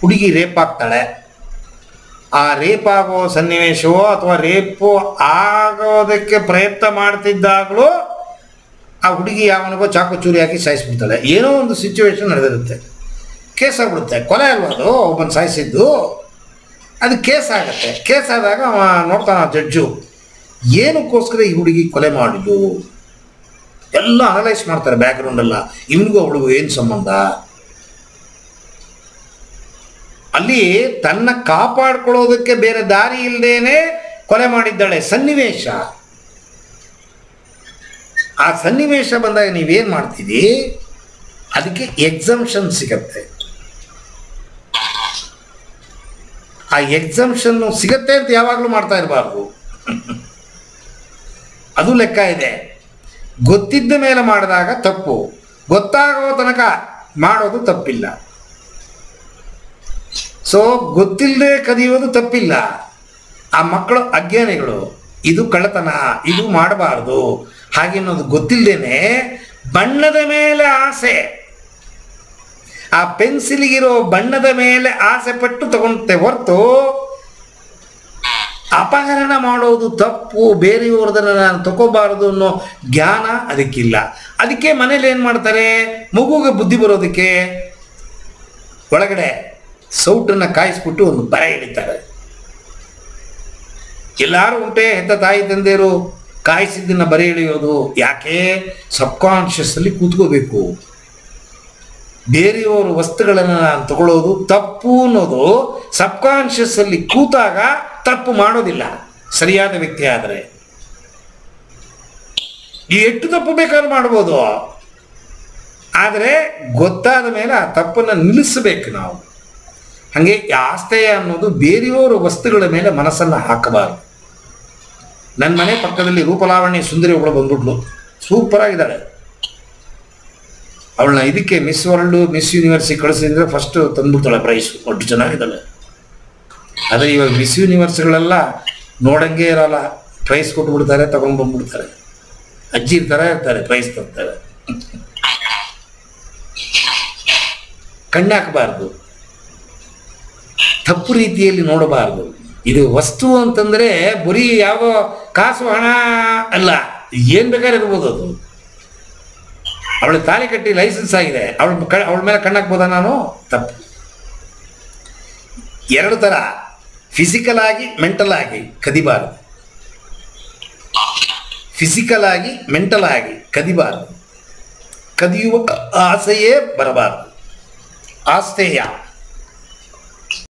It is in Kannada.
ಹುಡುಗಿ ರೇಪ್ ಆಗ್ತಾಳೆ. ಆ ರೇಪ್ ಆಗೋ ಸನ್ನಿವೇಶವೋ ಅಥವಾ ರೇಪು ಆಗೋದಕ್ಕೆ ಪ್ರಯತ್ನ ಮಾಡ್ತಿದ್ದಾಗಲೂ ಆ ಹುಡುಗಿ ಯಾವನಿಗೋ ಚಾಕು ಚೂರಿ ಹಾಕಿ ಸಾಯಿಸ್ಬಿಡ್ತಾಳೆ. ಏನೋ ಒಂದು ಸಿಚುವೇಶನ್ ನಡೆದಿರುತ್ತೆ. ಕೇಸ್ ಆಗ್ಬಿಡುತ್ತೆ. ಕೊಲೆ ಅಲ್ವಾ ಅದು? ಒಬ್ಬನ ಸಾಯಿಸಿದ್ದು. ಅದು ಕೇಸ್ ಆಗುತ್ತೆ. ಕೇಸ್ ಆದಾಗ ಅವ ನೋಡ್ತಾನ ಜಡ್ಜು ಏನಕ್ಕೋಸ್ಕರ ಈ ಹುಡುಗಿ ಕೊಲೆ ಮಾಡಿದ್ದು? ಎಲ್ಲ ಅನಲೈಸ್ ಮಾಡ್ತಾರೆ ಬ್ಯಾಕ್ಗ್ರೌಂಡ್ ಎಲ್ಲ. ಇವನಿಗೂ ಅವಳಿಗೂ ಏನು ಸಂಬಂಧ? ಅಲ್ಲಿ ತನ್ನ ಕಾಪಾಡ್ಕೊಳ್ಳೋದಕ್ಕೆ ಬೇರೆ ದಾರಿ ಇಲ್ಲದೇನೆ ಕೊಲೆ ಮಾಡಿದ್ದಾಳೆ ಸನ್ನಿವೇಶ. ಆ ಸನ್ನಿವೇಶ ಬಂದಾಗ ನೀವೇನು ಮಾಡ್ತೀರಿ? ಅದಕ್ಕೆ ಎಕ್ಸಮ್ಷನ್ ಸಿಗತ್ತೆ. ಆ ಎಕ್ಸಮ್ಷನ್ ಸಿಗತ್ತೆ ಅಂತ ಯಾವಾಗಲೂ ಮಾಡ್ತಾ ಇರಬಾರ್ದು. ಅದು ಲೆಕ್ಕ ಇದೆ. ಗೊತ್ತಿದ್ದ ಮೇಲೆ ಮಾಡಿದಾಗ ತಪ್ಪು. ಗೊತ್ತಾಗೋ ತನಕ ಮಾಡೋದು ತಪ್ಪಿಲ್ಲ. ಸೊ ಗೊತ್ತಿಲ್ಲದೆ ಕದಿಯೋದು ತಪ್ಪಿಲ್ಲ. ಆ ಮಕ್ಕಳು ಅಜ್ಞಾನಿಗಳು, ಇದು ಕಳ್ಳತನ, ಇದು ಮಾಡಬಾರ್ದು, ಹಾಗೆ ಅನ್ನೋದು ಗೊತ್ತಿಲ್ಲದೇನೆ ಬಣ್ಣದ ಮೇಲೆ ಆಸೆ. ಆ ಪೆನ್ಸಿಲ್ಗಿರೋ ಬಣ್ಣದ ಮೇಲೆ ಆಸೆ ಪಟ್ಟು ತಗೊಳುತ್ತೆ ಹೊರತು ಅಪಹರಣ ಮಾಡೋದು ತಪ್ಪು, ಬೇರೆಯವ್ರದನ್ನ ನಾನು ತಗೋಬಾರದು ಅನ್ನೋ ಜ್ಞಾನ ಅದಕ್ಕಿಲ್ಲ. ಅದಕ್ಕೆ ಮನೇಲಿ ಏನು ಮಾಡ್ತಾರೆ? ಮಗುಗೆ ಬುದ್ಧಿ ಬರೋದಕ್ಕೆ ಒಳಗಡೆ ಸೌಟನ್ನು ಕಾಯಿಸ್ಬಿಟ್ಟು ಒಂದು ಬರೆ ಹಿಡಿತಾರೆ. ಎಲ್ಲರೂ ಉಂಟೆ ಹೆತ್ತ ತಾಯಿ ತಂದೆಯರು ಕಾಯಿಸಿದ್ದನ್ನು ಬರೆ ಎಳೆಯೋದು ಯಾಕೆ? ಸಬ್ಕಾನ್ಷಿಯಸ್ಸಲ್ಲಿ ಕೂತ್ಕೋಬೇಕು. ಬೇರೆಯವರ ವಸ್ತುಗಳನ್ನು ನಾನು ತಗೊಳ್ಳೋದು ತಪ್ಪು ಅನ್ನೋದು ಸಬ್ಕಾನ್ಷಿಯಸ್ಸಲ್ಲಿ ಕೂತಾಗ ತಪ್ಪು ಮಾಡೋದಿಲ್ಲ. ಸರಿಯಾದ ವ್ಯಕ್ತಿ ಆದರೆ. ಈ ಎಷ್ಟು ತಪ್ಪು ಬೇಕಾದ್ರೂ ಮಾಡ್ಬೋದು. ಆದರೆ ಗೊತ್ತಾದ ಮೇಲೆ ಆ ತಪ್ಪನ್ನು ನಿಲ್ಲಿಸಬೇಕು ನಾವು. ಹಾಗೆ ಆಸ್ತೆಯ ಅನ್ನೋದು ಬೇರೆಯವರ ವಸ್ತುಗಳ ಮೇಲೆ ಮನಸ್ಸನ್ನು ಹಾಕಬಾರದು. ನನ್ನ ಮನೆ ಪಕ್ಕದಲ್ಲಿ ರೂಪಲಾವಣ್ಯ ಸುಂದರಿ ಒಬ್ಬಳು ಬಂದ್ಬಿಟ್ಲು. ಸೂಪರ್ ಆಗಿದ್ದಾಳೆ. ಅವಳನ್ನ ಇದಕ್ಕೆ ಮಿಸ್ ವರ್ಲ್ಡ್ ಮಿಸ್ ಯೂನಿವರ್ಸಿ ಕಳಿಸಿದ್ರೆ ಫಸ್ಟ್ ತಂದ್ಬಿಡ್ತಾಳೆ ಪ್ರೈಸ್ ಒಟ್ಟು ಚೆನ್ನಾಗಿದ್ದಾಳೆ. ಆದರೆ ಇವಾಗ ಮಿಸ್ ಯೂನಿವರ್ಸ್ಗಳೆಲ್ಲ ನೋಡಂಗೆ ಇರಲ್ಲ. ಪ್ರೈಸ್ ಕೊಟ್ಬಿಡ್ತಾರೆ, ತಗೊಂಡ್ ಬಂದ್ಬಿಡ್ತಾರೆ. ಅಜ್ಜಿ ಇರ್ತಾರೆ ಇರ್ತಾರೆ ಪ್ರೈಸ್ ತರ್ತಾರೆ. ಕಣ್ಣಾಕಬಾರ್ದು. ತಪ್ಪು ರೀತಿಯಲ್ಲಿ ನೋಡಬಾರದು. ಇದು ವಸ್ತು ಅಂತಂದ್ರೆ ಬರೀ ಯಾವ ಕಾಸು ಹಣ ಅಲ್ಲ, ಏನು ಬೇಕಾದ್ರೆ ಇರ್ಬೋದು ಅದು. ಅವಳ ತಾಳಿ ಕಟ್ಟಿ ಲೈಸೆನ್ಸ್ ಆಗಿದೆ. ಅವಳ ಅವಳ ಮೇಲೆ ಕಣ್ಣಾಕ್ಬೋದಾ ನಾನು? ತಪ್ಪು. ಎರಡು ಥರ ಫಿಸಿಕಲ್ ಆಗಿ ಮೆಂಟಲ್ ಆಗಿ ಕದಿಬಾರದು. ಫಿಸಿಕಲ್ ಆಗಿ ಮೆಂಟಲ್ ಆಗಿ ಕದಿಬಾರದು. ಕದಿಯುವ ಆಸೆಯೇ ಬರಬಾರದು. ಆಸ್ತೆಯ